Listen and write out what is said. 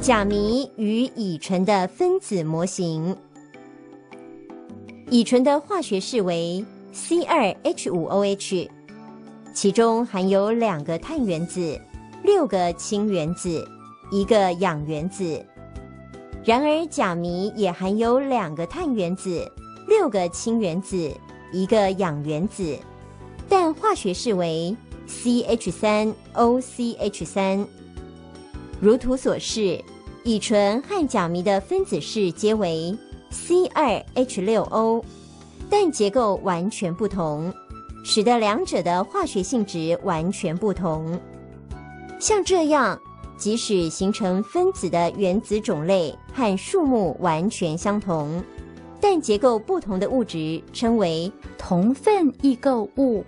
甲醚与乙醇的分子模型。乙醇的化学式为 C2H5OH，其中含有两个碳原子、六个氢原子、一个氧原子。然而，甲醚也含有两个碳原子、六个氢原子、一个氧原子，但化学式为 CH3OCH3。如图所示，乙醇和甲醚的分子式皆为 C2H6O，但结构完全不同，使得两者的化学性质完全不同。像这样。即使形成分子的原子种类和数目完全相同，但结构不同的物质称为同分异构物